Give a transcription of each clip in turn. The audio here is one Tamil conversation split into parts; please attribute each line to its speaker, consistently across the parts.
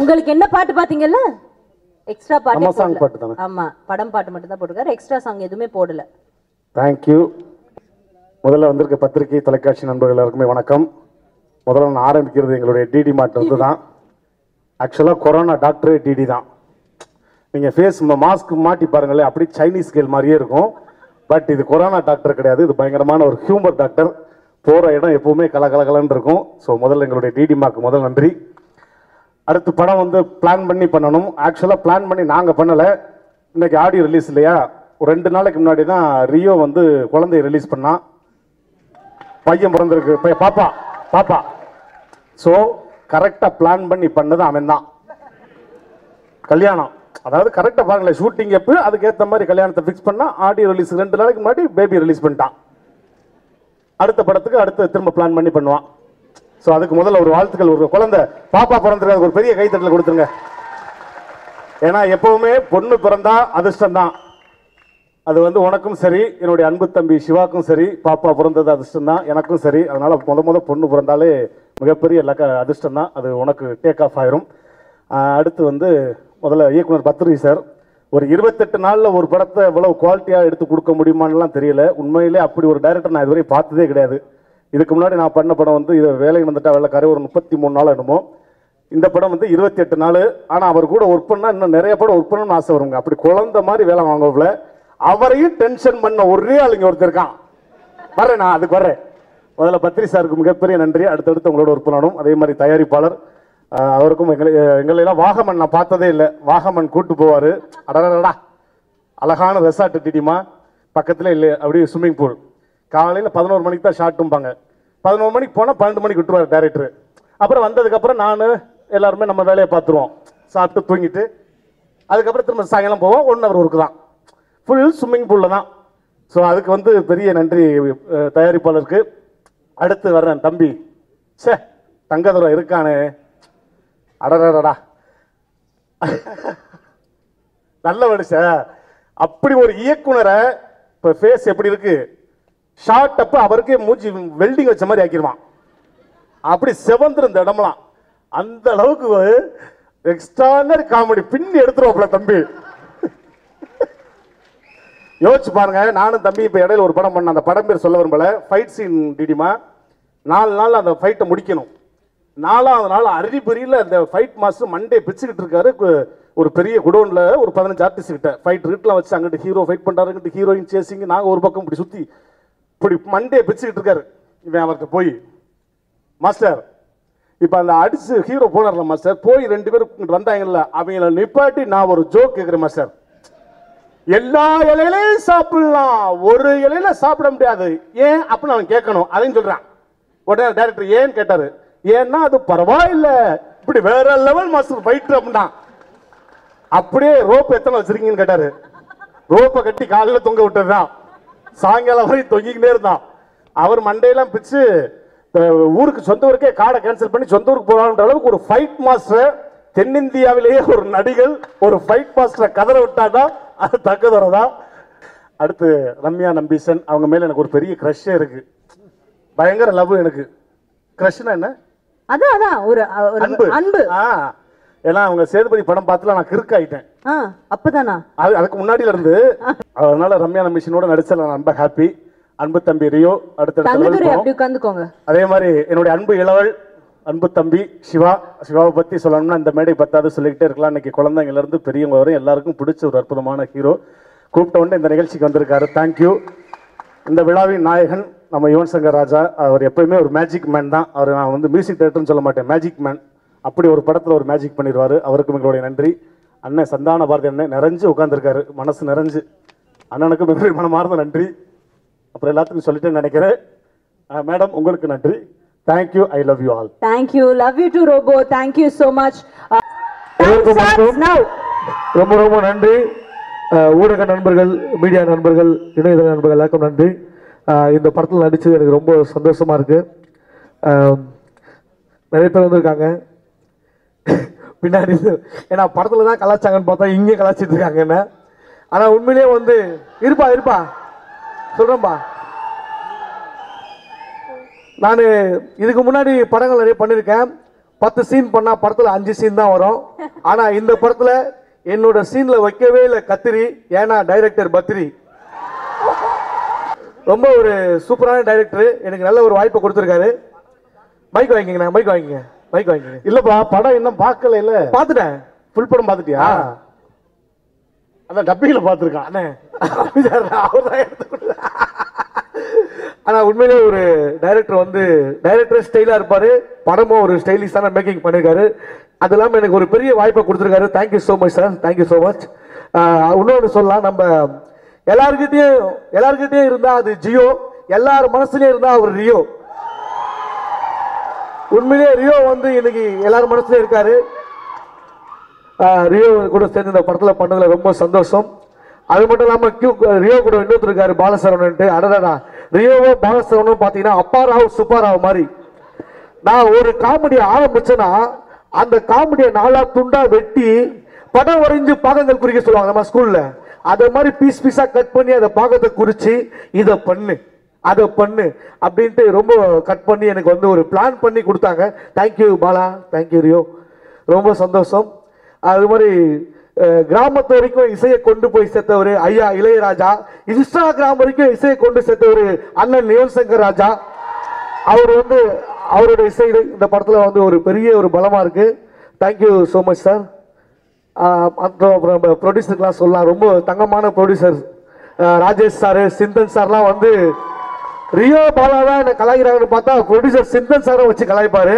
Speaker 1: உங்களுக்கு என்ன பாட்டு பாத்தீங்கல்ல? எக்ஸ்ட்ரா பாட்டு? ஆமா படம் பாட்டு மட்டும் தான் போட்டுருக்காரு. எக்ஸ்ட்ரா சாங் எதுவுமே போடல.
Speaker 2: தேங்க்யூ முதல்ல வந்திருக்க பத்திரிகை தொலைக்காட்சி நண்பர்கள் எல்லாருக்குமே வணக்கம். முதல்ல நான் ஆரம்பிக்கிறது எங்களுடைய டிடி மாட்டிலிருந்து தான் ஆக்சுவலாக கொரோனா டாக்டரே டிடி தான். நீங்கள் ஃபேஸ் மாஸ்க் மாட்டி பாருங்களேன் அப்படி சைனீஸ் ஸ்கேல் மாதிரியே இருக்கும். பட் இது கொரோனா டாக்டர் கிடையாது. இது பயங்கரமான ஒரு ஹியூமர் டாக்டர் போகிற இடம் எப்பவுமே கலகலகலன்னு இருக்கும். ஸோ முதல்ல எங்களுடைய டிடி மாக்கு முதல் நன்றி. அடுத்து படம் வந்து பிளான் பண்ணி பண்ணணும். ஆக்சுவலாக பிளான் பண்ணி நாங்கள் பண்ணலை. இன்னைக்கு ஆடியோ ரிலீஸ் இல்லையா? ஒரு ரெண்டு நாளைக்கு முன்னாடி தான் ரியோ வந்து குழந்தைய ரிலீஸ் பண்ணான் பையன் பிறந்திருக்கு. பையன் பாப்பா பாப்பா. ஸோ கரெக்டாக பிளான் பண்ணி பண்ணது அவன் தான். கல்யாணம். அதாவது கரெக்டாக பாருங்களேன் ஷூட்டிங் எப்போ அதுக்கேற்ற மாதிரி கல்யாணத்தை ஃபிக்ஸ் பண்ணால் ஆடியோ ரிலீஸ் ரெண்டு நாளைக்கு முன்னாடி பேபி ரிலீஸ் பண்ணிட்டான். அடுத்த படத்துக்கு அடுத்து திரும்ப பிளான் பண்ணி பண்ணுவான். ஸோ அதுக்கு முதல்ல ஒரு வாழ்த்துக்கள். ஒரு குழந்தை பாப்பா பிறந்திருக்கு ஒரு பெரிய கைத்தட்டல் கொடுத்துருங்க. ஏன்னா எப்பவுமே பொண்ணு பிறந்தா அதிர்ஷ்டம் தான் அது வந்து உனக்கும் சரி என்னுடைய அன்பு தம்பி சிவாக்கும் சரி பாப்பா பிறந்தது அதிர்ஷ்டம் தான் எனக்கும் சரி. அதனால் முத முத பொண்ணு பிறந்தாலே மிகப்பெரிய லக்க அதிர்ஷ்டம் தான் அது உனக்கு டேக் ஆஃப் ஆயிரும். அடுத்து வந்து முதல்ல இயக்குனர் பத்ரி சார். ஒரு இருபத்தெட்டு நாளில் ஒரு படத்தை இவ்வளோ குவாலிட்டியாக எடுத்து கொடுக்க முடியுமான்னுலாம் தெரியல. உண்மையிலே அப்படி ஒரு டைரக்டர் நான் இதுவரை பார்த்ததே கிடையாது. இதுக்கு முன்னாடி நான் பண்ண படம் வந்து இது வேலைக்கு வந்துட்டா வெள்ளக்காரே ஒரு முப்பத்தி மூணு நாள் என்னமோ. இந்த படம் வந்து இருபத்தி எட்டு நாள். ஆனால் அவர் கூட ஒர்க் பண்ணால் இன்னும் நிறைய படம் ஒர்க் பண்ணணும்னு ஆசை வருங்க. அப்படி குழந்த மாதிரி வேலை வாங்கல அவரையும் டென்ஷன் பண்ண ஒரே ஆளுங்க ஒருத்தர் இருக்கான். வரேன் நான் அதுக்கு வரேன் முதல்ல பத்ரி சாருக்கு மிகப்பெரிய நன்றி. அடுத்தடுத்து உங்களோட ஒர்க் பண்ணணும். அதே மாதிரி தயாரிப்பாளர் அவருக்கும் எங்களை எங்களெல்லாம் வாகமன் நான் பார்த்ததே இல்லை. வாகமன் கூட்டு போவார். அடடடா அழகான ரெசார்ட் டிடிமா பக்கத்தில் இல்லை அப்படியே ஸ்விம்மிங் பூல் காலையில் பதினோரு மணிக்கு தான் ஷார்ட்டும்பாங்க பதினோரு மணிக்கு போனால் பன்னெண்டு மணிக்கு விட்டுருவார் டேரக்டர் அப்புறம் வந்ததுக்கப்புறம் நான் எல்லாருமே நம்ம வேலையை பார்த்துருவோம். சாப்பிட்டு தூங்கிட்டு. அதுக்கப்புறம் திரும்ப சாயங்காலம் போவோம். ஒன் ஹவர் ஒர்க்கு தான். ஃபுல் ஸ்விம்மிங் பூலில் தான். ஸோ அதுக்கு வந்து பெரிய நன்றி தயாரிப்பாளருக்கு. அடுத்து வர்றேன் தம்பி. சே தங்கதுரம் இருக்கானே. அடடடா நல்ல மனுஷன். அப்படி ஒரு இயக்குனரை இப்போ ஃபேஸ் எப்படி இருக்குது ஷார்ட் அப்ப அவருக்கே மூஞ்சி வெல்டிங் வச்ச மாதிரி ஆக்கிடுவான் அப்படி செவந்துரு இந்த இடம்லாம். அந்த அளவுக்கு எக்ஸ்ட்ரானரி காமெடி பின்னி எடுத்துருவோம்ல தம்பி. யோசிச்சு பாருங்க நானும் தம்பி இப்போ இடையில ஒரு படம் பண்ண அந்த படம் பேர் சொல்ல வரும்போல. Fight scene டிடிமா. நாலு நாள் அந்த ஃபைட்டை முடிக்கணும். நாலாவது நாள் அரிபெரியில் அந்த ஃபைட் மாஸ்டர் மண்டே பிச்சுக்கிட்டு இருக்காரு. கு- ஒரு பெரிய குடோனில் ஒரு பதினஞ்சு ஆர்டிஸ்ட் கிட்ட. ஃபைட் ரீட்லாம் வச்சு அங்கிட்டு ஹீரோ ஃபைட் பண்ணுறாரு ஹீரோயின் சேசிங்க நாங்கள் ஒரு பக்கம் இப்படி சுற்றி இப்படி மண்டே பிச்சுக்கிட்டு இருக்காரு. இவன் அவர்கிட்ட போய் மாஸ்டர் இப்ப அந்த அடிச்சு ஹீரோ போனார்ல மாஸ்டர் போய் ரெண்டு பேரும் வந்தாங்கல்ல அவங்கள நிப்பாட்டி நான் ஒரு ஜோக் கேட்கிறேன் மாஸ்டர். எல்லா இலையிலையும் சாப்பிடலாம். ஒரு இலையில சாப்பிட முடியாது. ஏன் அப்படின்னு அவன் கேட்கணும். அதையும் சொல்றான். உடனே டேரக்டர் ஏன்னு கேட்டாரு? ஏன்னா அது பரவாயில்ல. இப்படி வேற லெவல் மாஸ்டர் ஃபைட் அப்படின்னா. அப்படியே ரோப் எத்தனை வச்சிருக்கீங்கன்னு கேட்டாரு. ரோப்பை கட்டி காலில் தொங்க விட்டதுதான். சாயங்காலம் வரை தொங்கிக்கிட்டே இருந்தான். அவர் மண்டையெல்லாம் பிச்சு ஊருக்கு சொந்த ஊருக்கே காடை கேன்சல் பண்ணி சொந்த ஊருக்கு போகலான்ற அளவுக்கு ஒரு ஃபைட் மாஸ்டர் தென்னிந்தியாவிலேயே ஒரு நடிகர் ஒரு ஃபைட் மாஸ்டரை கதற விட்டாதான் அது தக்கதொரை தான் அடுத்து ரம்யா நம்பீசன் அவங்க மேல எனக்கு ஒரு பெரிய க்ரஷ்ஷே இருக்கு. பயங்கர லவ் எனக்கு. க்ரஷ்னா என்ன?
Speaker 1: அதான் அதான் ஒரு
Speaker 2: அன்பு.
Speaker 1: அன்பு.
Speaker 2: ஆ ஏன்னா அவங்க சேதுபதி படம் பார்த்துல நான் கிறுக்காயிட்டேன்.
Speaker 1: அப்பதானா?
Speaker 2: அது அதுக்கு முன்னாடில இருந்து அதனால ரம்யா நம்பிஷனோட நடிச்சல நான் ரொம்ப ஹாப்பி அன்பு தம்பி ரியோ
Speaker 1: உட்காந்துக்கோங்க.
Speaker 2: அதே மாதிரி என்னுடைய அன்பு இளவல் அன்பு தம்பி சிவா சிவாவை பத்தி சொல்லணும்னா இந்த மேடை பத்தாவது சொல்லிக்கிட்டே இருக்கலாம். இன்னைக்கு குழந்தைங்கள்ல இருந்து பெரியவங்க வரை எல்லாருக்கும் பிடிச்ச ஒரு அற்புதமான ஹீரோ கூப்பிட்ட உடனே இந்த நிகழ்ச்சிக்கு வந்திருக்காரு. தேங்க்யூ இந்த விழாவின் நாயகன் நம்ம யுவன் சங்கர் ராஜா. அவர் எப்பயுமே ஒரு மேஜிக் மேன் தான். அவர் நான் வந்து மியூசிக் டேரக்டர்னு சொல்ல மாட்டேன். மேஜிக் மேன் அப்படி ஒரு படத்தில் ஒரு மேஜிக் பண்ணிடுவார். அவருக்கும் எங்களுடைய நன்றி. அண்ணன் சந்தான பாரதி அண்ணன் நிறைஞ்சு உட்காந்துருக்காரு மனசு நிறைஞ்சு. அண்ணனுக்கு மிக மனமார்ந்த நன்றி. அப்புறம் எல்லாத்துக்கும் சொல்லிட்டேன்னு நினைக்கிறேன். மேடம் உங்களுக்கு நன்றி. Thank you I love you all
Speaker 1: thank you love you to Robo thank you so much
Speaker 3: எல்லோருக்கும் வணக்கம்.
Speaker 1: நவ்
Speaker 3: ரொம்ப ரொம்ப நன்றி. ஊடக நண்பர்கள் மீடியா நண்பர்கள் இணையதள நண்பர்கள் எல்லாருக்கும் நன்றி. இந்த படத்தில் நடிச்சது எனக்கு ரொம்ப சந்தோஷமா இருக்கு. அஹ், நிறைய பேர் வந்திருக்காங்க. பின்னாடி ஏன்னா படத்துல தான் கலாச்சாங்கன்னு பார்த்தா இங்கே கலாச்சிட்டு இருக்காங்க என்ன. ஆனா உண்மையிலேயே வந்து இருப்பா இருப்பா. சொல்றேன்பா. நான் இதுக்கு முன்னாடி படங்கள் நிறைய பண்ணியிருக்கேன் பத்து சீன் பண்ணா படத்துல அஞ்சு சீன் தான் வரும். ஆனா இந்த படத்துல என்னோட சீன்ல வைக்கவே இல்லை கத்திரி ஏன்னா டைரக்டர் பத்ரி. ரொம்ப ஒரு சூப்பரான டைரக்டர் எனக்கு நல்ல ஒரு வாய்ப்பை கொடுத்துருக்காரு. மைக் வாங்கிக்கங்க மைக் வாங்கிக்கங்க மைக் வாங்கிக்கங்க.
Speaker 2: இல்லப்பா படம் இன்னும் பார்க்கல இல்ல.
Speaker 3: பார்த்துட்டேன்.
Speaker 2: ஃபுல் படம் பார்த்துட்டியா? அந்த டப்பிங்கில் பார்த்துருக்கான்.
Speaker 3: அண்ணே அவர் தான் எடுத்து ஆனால் உண்மையிலே ஒரு டைரக்டர் வந்து டைரக்டர் ஸ்டைலாக இருப்பார். படமும் ஒரு ஸ்டைலிஷான மேக்கிங் பண்ணியிருக்காரு அது இல்லாமல் எனக்கு ஒரு பெரிய வாய்ப்பை கொடுத்துருக்காரு. Thank you so much sir thank you so much இன்னொன்று சொல்லலாம். நம்ம எல்லாருக்கிட்டேயும் எல்லாருக்கிட்டேயும் இருந்தால் அது ஜியோ. எல்லார் மனசுலேயும் இருந்தால் அவர் ரியோ. உண்மையிலேயே ரியோ வந்து இன்னைக்கு எல்லார் மனசுலேயும் இருக்காரு. ரியோ கூட சேர்ந்து இந்த படத்தில் பண்ணதில் ரொம்ப சந்தோஷம். அது மட்டும் இல்லாமல் கியூ ரியோ கூட இன்னொருத்தர் இருக்காரு பாலசரவணன்ட்டு அடடா ரியோவோ பாலசரவனும் பார்த்தீங்கன்னா அப்பா ராவ் சுப்பா ராவ் மாதிரி. நான் ஒரு காமெடி ஆரம்பிச்சேன்னா அந்த காமெடியை நாலா துண்டா வெட்டி படம் வரைஞ்சு பாகங்கள் குறிக்க சொல்லுவாங்க நம்ம ஸ்கூல்ல. அதை மாதிரி பீஸ் பீஸாக கட் பண்ணி அதை பாகத்தை குறித்து இதை பண்ணு அதை பண்ணு அப்படின்ட்டு ரொம்ப கட் பண்ணி எனக்கு வந்து ஒரு பிளான் பண்ணி கொடுத்தாங்க. Thank you Bala. Thank you Rio. ரொம்ப சந்தோஷம். அது மாதிரி கிராமத்து வரைக்கும் இசையை கொண்டு போய் சேர்த்தவர் ஐயா இளையராஜா. இன்ஸ்டாகிராம் வரைக்கும் இசையை கொண்டு சேர்த்தவர் அண்ணன் யுவன் சங்கர் ராஜா. அவர் வந்து அவரோட இசை இந்த படத்தில் வந்து ஒரு பெரிய ஒரு பலமாக இருக்குது தேங்க்யூ ஸோ மச் சார் அப்புறம் அப்புறம் நம்ம ப்ரொடியூசருக்குலாம் சொல்லலாம். ரொம்ப தங்கமான ப்ரொடியூசர் ராஜேஷ் சார் சிந்தன் சார்லாம் வந்து ரியோ பாலா தான் என்ன கலாய்க்கிறாங்கன்னு பார்த்தா ப்ரொடியூசர் சிந்தன் சாரை வச்சு கலாய்ப்பார்.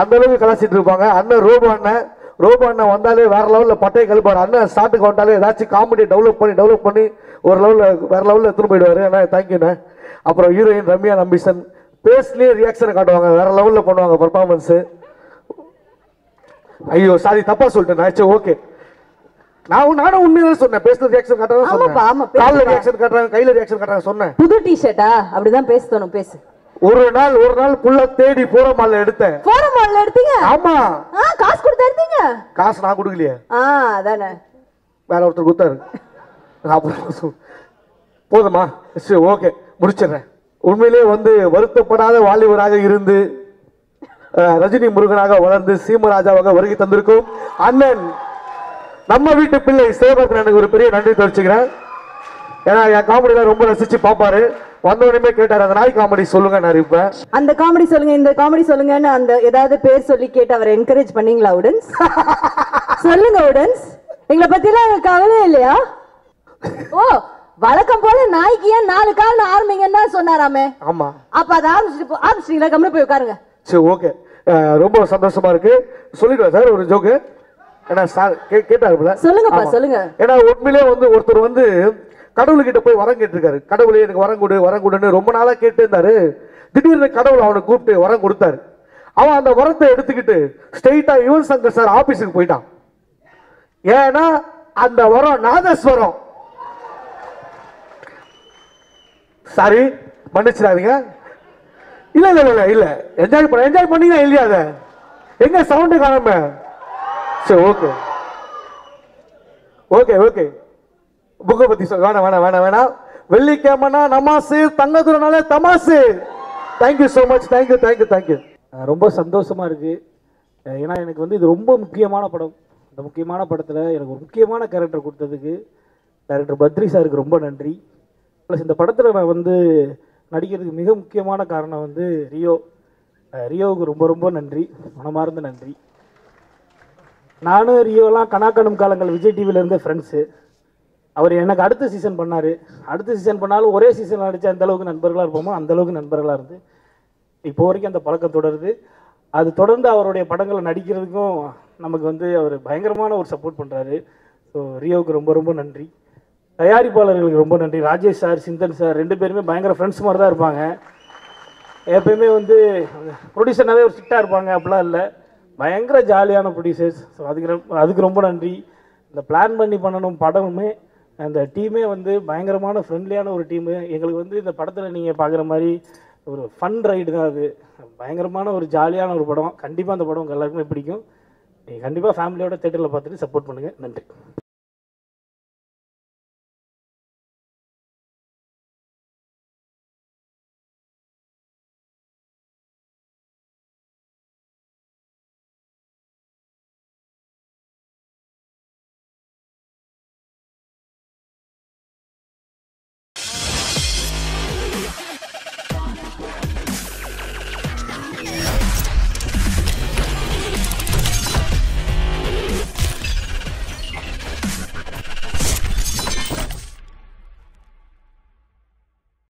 Speaker 3: அந்தளவுக்கு கலாச்சிட்டு இருப்பாங்க. அண்ணன் ரோபோ அண்ணன். ரோபோ அண்ணன் வந்தாலே வேற லெவலில் பட்டையை கழுப்பாரு. அண்ணன் ஸ்டார்ட்டுக்கு வந்தாலே ஏதாச்சும் காமெடி டெவலப் பண்ணி டெவலப் பண்ணி ஒரு லெவலில் வேற லெவலில் எடுத்துன்னு போயிடுவாரு. அண்ணா தேங்க்யூண்ணே அப்புறம் ஹீரோயின் ரம்யா நம்பிசன். பேஸ்லேயே ரியாக்ஷனை காட்டுவாங்க. வேற லெவலில் பண்ணுவாங்க பர்ஃபார்மன்ஸு ஐயோ சாரி தப்பா சொல்லிட்டேன். சரி ஓகே நான் நானும் உண்மையை சொன்னேன். பேசுற ரியாக்ஷன் காட்டுறாங்க
Speaker 1: ஆமாப்பா, ஆமா,
Speaker 3: காலில். ரியாக்ஷன் காட்டுறாங்க கையில ரியாக்ஷன் காட்டுறாங்க சொன்னேன்.
Speaker 1: புது டிஷர்ட்டா அப்படிதான் பேச தோணும் பேசு.
Speaker 3: ஒரு நாள் ஒரு நாள் புள்ள தேடி போற மால எடுத்தேன்.
Speaker 1: போன மாடல் எடுத்தீங்க?
Speaker 3: ஆமா.
Speaker 1: ஆ? காசு
Speaker 3: நான் கொடுக்கலையே.
Speaker 1: ஆ அதானே.
Speaker 3: வேற ஒருத்தர் கொடுத்தாரு. அப்புறம் போதுமா? சரி ஓகே. முடிச்சிடுறேன். உண்மையிலேயே வந்து வருத்தப்படாத வாலிபராக இருந்து ரஜினி முருகனாக வளர்ந்து சீமராஜாவாக வருகை தந்திருக்கும் அண்ணன் நம்ம வீட்டு பிள்ளை சிவபக்தன் எனக்கு ஒரு பெரிய நன்றி தெரிவிச்சுக்கிறேன். ஏன்னா என் காமெடியெல்லாம் ரொம்ப ரசிச்சு பார்ப்பாரு. வந்த உடனே கேட்டார் அந்த நாய் காமெடி சொல்லுங்க நான்
Speaker 1: அந்த காமெடி சொல்லுங்க இந்த காமெடி சொல்லுங்கன்னு அந்த ஏதாவது பேர் சொல்லி கேட்டு அவரை என்கரேஜ் பண்ணீங்களா உடன்ஸ்? சொல்லுங்க உடன்ஸ். எங்களை பத்திலாம் கவலை இல்லையா? ஓ வழக்கம் போல நாய்க்கு ஏன் நாலு கால் ஆரம்பிங்கன்னு தான் சொன்னாராமே?
Speaker 3: ஆமா.
Speaker 1: அப்ப அதை ஆரம்பிச்சுட்டு ஆரம்பிச்சிட்டீங்களா? கம்முனு போய் உட்காருங்க.
Speaker 3: சரி ஓகே. ரொம்ப சந்தோஷமா இருக்கு. சொல்லிடுவேன் சார் ஒரு ஜோக்கு ஏன்னா சார் கேட்டாருல
Speaker 1: சொல்லுங்கப்பா, சொல்லுங்க.
Speaker 3: ஏன்னா உண்மையிலே வந்து ஒருத்தர் வந்து கடவுள்கிட்ட போய் வரம் கேட்டிருக்காரு. கடவுளே எனக்கு வரம் கொடு வரம் கொடுன்னு ரொம்ப நாளாக கேட்டு இருந்தாரு திடீர்னு கடவுள் அவனை கூப்பிட்டு வரம் கொடுத்தாரு. அவன் அந்த வரத்தை எடுத்துக்கிட்டு ஸ்ட்ரெயிட்டா யுவன் சங்கர் சார் ஆபீஸுக்கு போயிட்டான். ஏன்னா அந்த வரம் நாதஸ்வரம். சாரி மன்னிச்சிடாதீங்க. இல்ல இல்ல இல்ல இல்ல. என்ஜாய் பண்ண என்ஜாய் பண்ணீங்க இல்லையா அத? எங்க சவுண்ட் காணாம? சரி ஓகே ஓகே ஓகே புக்கை பத்தி சொல்ல வேணாம் வேணாம் வேணாம் வேணாம். வெள்ளிக்கிழமைனா நமாசு தங்கதுரனாலே தமாசு. Thank you so much thank you thank you thank you
Speaker 4: ரொம்ப சந்தோஷமா இருக்குது ஏன்னா எனக்கு வந்து இது ரொம்ப முக்கியமான படம். இந்த முக்கியமான படத்தில் எனக்கு ஒரு முக்கியமான கேரக்டர் கொடுத்ததுக்கு டேரக்டர் பத்ரி சாருக்கு ரொம்ப நன்றி. ப்ளஸ் இந்த படத்தில் நான் வந்து நடிக்கிறதுக்கு மிக முக்கியமான காரணம் வந்து ரியோ. ரியோவுக்கு ரொம்ப ரொம்ப நன்றி. மனமார்ந்த நன்றி. நானும் ரியோலாம் கணாக்கணும் காலங்கள் விஜய் டிவியிலேருந்து ஃப்ரெண்ட்ஸு அவர் எனக்கு அடுத்த சீசன் பண்ணார். அடுத்த சீசன் பண்ணாலும் ஒரே சீசன் அடித்து அந்த அளவுக்கு நண்பர்களாக இருப்போமோ அந்த அளவுக்கு நண்பர்களாக இருந்து இப்போ வரைக்கும் அந்த பழக்கம் தொடருது. அது தொடர்ந்து அவருடைய படங்களை நடிக்கிறதுக்கும் நமக்கு வந்து அவர் பயங்கரமான ஒரு சப்போர்ட் பண்ணுறாரு ஸோ ரியோவுக்கு ரொம்ப ரொம்ப நன்றி. தயாரிப்பாளர்களுக்கு ரொம்ப நன்றி. ராஜேஷ் சார் சிந்தன் சார் ரெண்டு பேருமே பயங்கர ஃப்ரெண்ட்ஸ் மாதிரி தான் இருப்பாங்க. எப்பயுமே வந்து ப்ரொடியூசர்னாவே ஒரு ஸ்ட்ரிக்டாக இருப்பாங்க. அப்படிலாம் இல்லை. பயங்கர ஜாலியான ப்ரொடியூசர்ஸ் ஸோ அதுக்கு ரொம்ப- அதுக்கு ரொம்ப நன்றி. இந்த பிளான் பண்ணி பண்ணணும் படமுமே அந்த டீமே வந்து பயங்கரமான ஃப்ரெண்ட்லியான ஒரு டீமு எங்களுக்கு வந்து இந்த படத்தில் நீங்கள் பார்க்குற மாதிரி ஒரு ஃபன் ரைடு தான் அது. பயங்கரமான ஒரு ஜாலியான ஒரு படம். கண்டிப்பாக அந்த படம் உங்கள் எல்லாருக்குமே பிடிக்கும். நீங்கள் கண்டிப்பாக ஃபேமிலியோட தேட்டரில் பார்த்துட்டு சப்போர்ட் பண்ணுங்கள் நன்றி.